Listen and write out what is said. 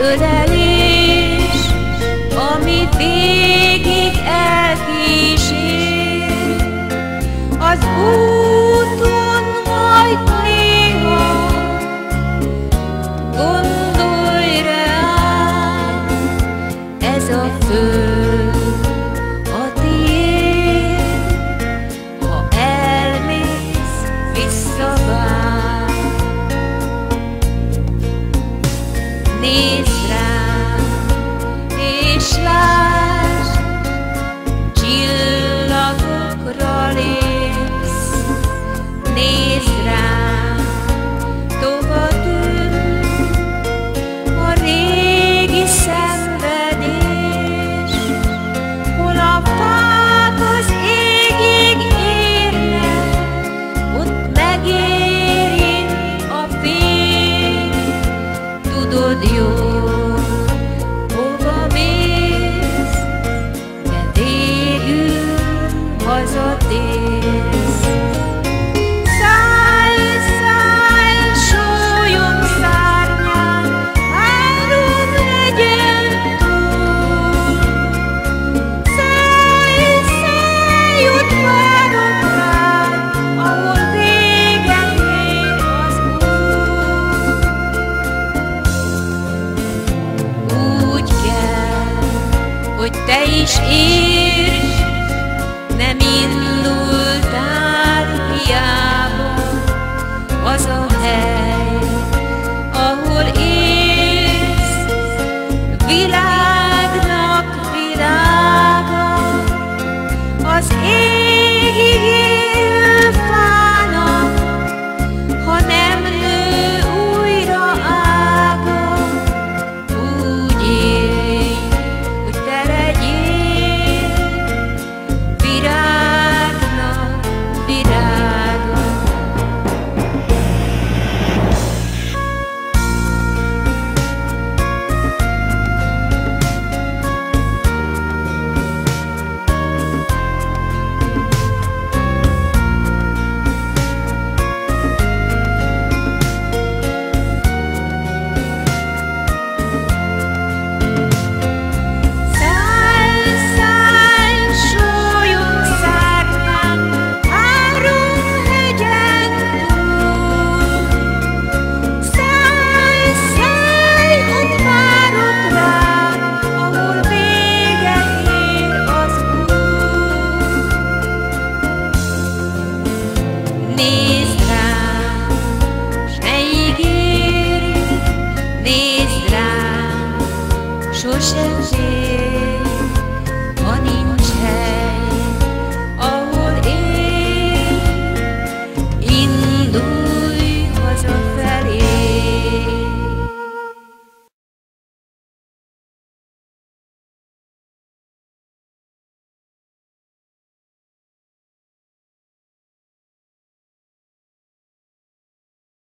ölelés, ami végig hogy te is érts, nem indultál hiába. Az a hely, ahol élsz, világnak világa, az égig